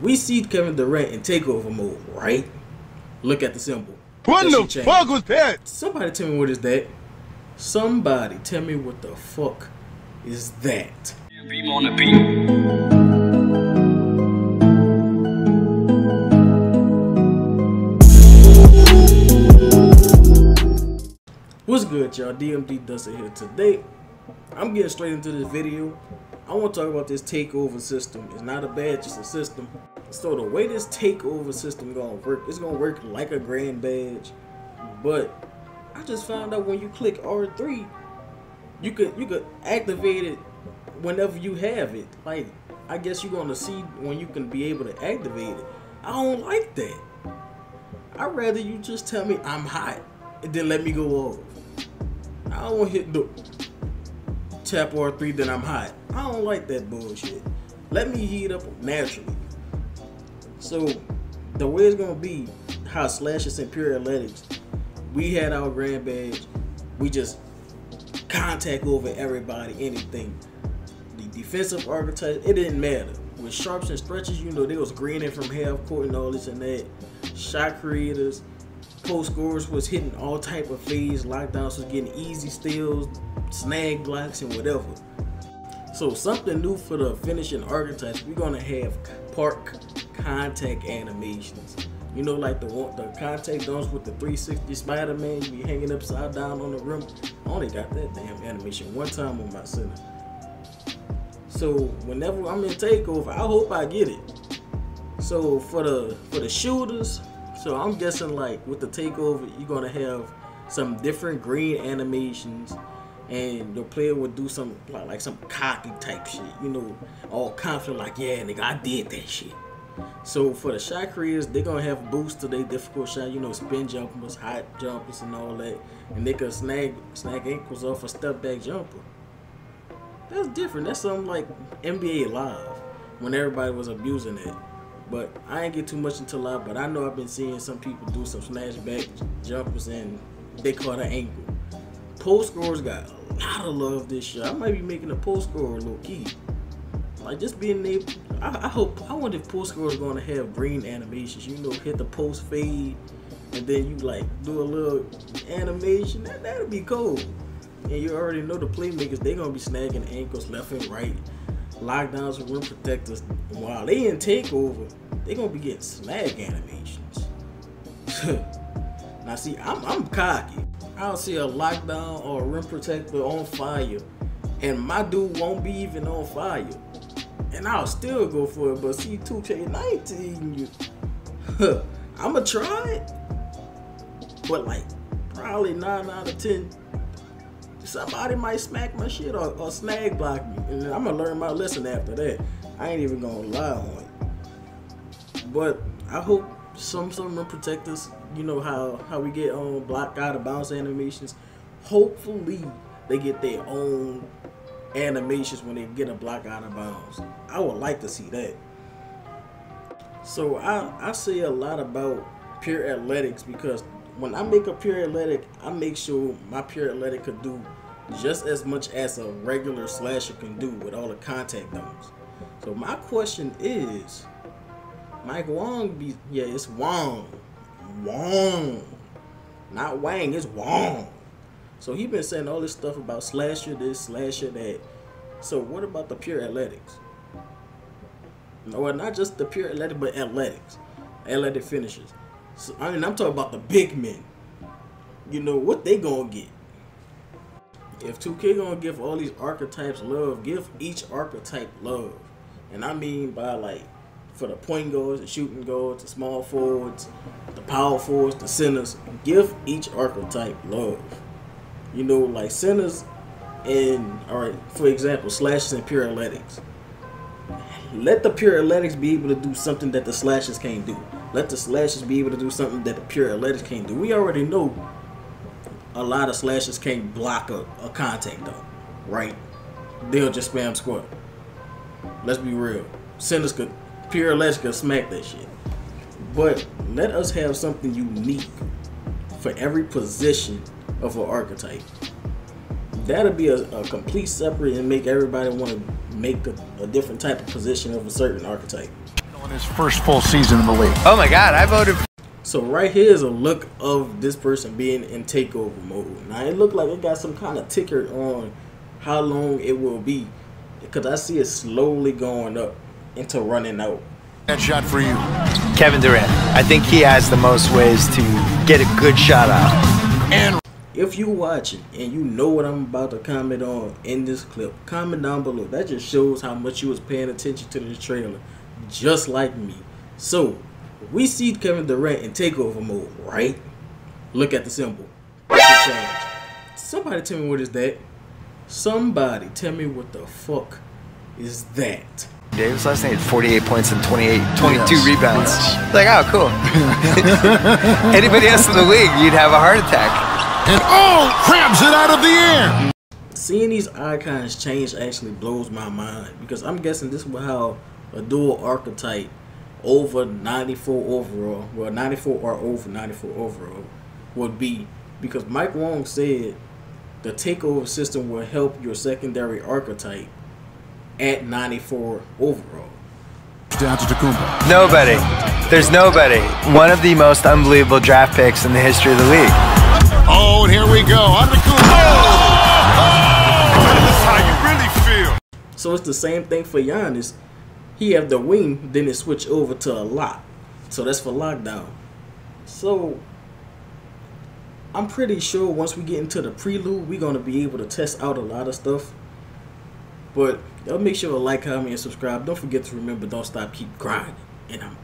we see Kevin Durant in takeover mode, right? Look at the symbol. What the shit changed. fuck was that? Somebody tell me what is that? Somebody tell me what the fuck is that? Beam on the beat. What's good, y'all? DMD does it here today. I'm getting straight into this video. I want to talk about this takeover system. It's not a badge, it's a system. So the way this takeover system gonna work, it's gonna work like a grand badge. But I just found out when you click R3, you could you could activate it whenever you have it. Like I guess you're gonna see when you can be able to activate it. I don't like that. I'd rather you just tell me I'm hot and then let me go off. I don't want to hit the tap R3 then I'm hot. I don't like that bullshit. Let me heat up naturally. So the way it's gonna be, how slashes and pure athletics, we had our grand badge, we just contact over everybody, anything. The defensive archetype, it didn't matter. With sharps and stretches, you know, they was greening from half court and all this and that. Shot creators, post scorers was hitting all type of phase, lockdowns was getting easy steals, snag blocks and whatever. So something new for the finishing archetypes, we're gonna have park contact animations. You know, like the the contact dunks with the 360 Spider-Man, you be hanging upside down on the rim. I only got that damn animation one time on my center. So whenever I'm in takeover, I hope I get it. So for the for the shooters, so I'm guessing like with the takeover, you're gonna have some different green animations, and the player would do some like, some cocky type shit, you know, all confident like, yeah, nigga, I did that shit. So for the shot creators, they're gonna have boosts to their difficult shot, you know, spin jumpers, hot jumpers, and all that, and they can snag snag ankles off a step back jumper. That's different. That's something like NBA Live when everybody was abusing it. But I ain't get too much into live, but I know I've been seeing some people do some snatch back jumpers and they caught an ankle. Post scores got a lot of love this year. I might be making a post scorer low key. Like just being able, I, I hope, I wonder if post scorers gonna have green animations. You know, hit the post fade and then you like do a little animation. That that'd be cool. And you already know the playmakers, they gonna be snagging ankles left and right. Lockdowns with rim protectors. While they in takeover, they gonna be getting snag animations. now see, I'm, I'm cocky. I'll see a lockdown or a rim protector on fire, and my dude won't be even on fire. And I'll still go for it, but see 2K19, you I'ma try it. But like probably nine out of ten somebody might smack my shit or, or snag block me. And I'm gonna learn my lesson after that. I ain't even gonna lie on it. But I hope some some protect us. you know how how we get um, on block out of bounce animations. Hopefully they get their own animations when they get a block out of bounds. I would like to see that. So I I say a lot about pure athletics because when I make a pure athletic, I make sure my pure athletic could do just as much as a regular slasher can do with all the contact dunks. So my question is, Mike Wong be yeah, it's Wong. Wong. Not Wang, it's Wong. So he been saying all this stuff about slasher this, slasher that. So what about the pure athletics? No, not just the pure athletic, but athletics. Athletic finishes. So, I mean, I'm talking about the big men. You know what they gonna get? If 2K gonna give all these archetypes love, give each archetype love, and I mean by like for the point guards, the shooting guards, the small forwards, the power forwards, the centers, give each archetype love. You know, like centers and all right, for example, slashes and pure athletics. Let the pure athletics be able to do something that the slashes can't do. Let the slashes be able to do something that the pure athletics can't do. We already know a lot of slashes can't block a, a contact though, right? They'll just spam squat. Let's be real. Centers could pure athletics could smack that shit. But let us have something unique for every position of an archetype. That'll be a, a complete separate and make everybody want to make a, a different type of position of a certain archetype. On his first full season in the league. Oh my God, I voted. So right here is a look of this person being in takeover mode. Now it looked like it got some kind of ticker on how long it will be, because I see it slowly going up into running out. That shot for you. Kevin Durant. I think he has the most ways to get a good shot out. And If you watching and you know what I'm about to comment on in this clip, comment down below. That just shows how much you was paying attention to this trailer, just like me. So we see Kevin Durant in takeover mode, right? Look at the symbol. Change. Somebody tell me what is that? Somebody tell me what the fuck is that? Davis last night had 48 points and 28, 22 Yes. rebounds. Yes. Like, oh, cool. Anybody else in the league, you'd have a heart attack. and oh, crabs it out of the air. Seeing these icons change actually blows my mind because I'm guessing this is how a dual archetype over 94 overall, well 94 or over 94 overall would be because Mike Wong said the takeover system will help your secondary archetype at 94 overall. Down to Tacumba. Nobody. There's nobody. One of the most unbelievable draft picks in the history of the league. Oh, and here we go. Antetokounmpo. Oh, this is how you really feel. So it's the same thing for Giannis. He have the wing, then it switch over to a lock. So that's for lockdown. So I'm pretty sure once we get into the prelude, we're gonna be able to test out a lot of stuff. But y'all make sure to like, comment, and subscribe. Don't forget to remember, don't stop, keep grinding. And I'm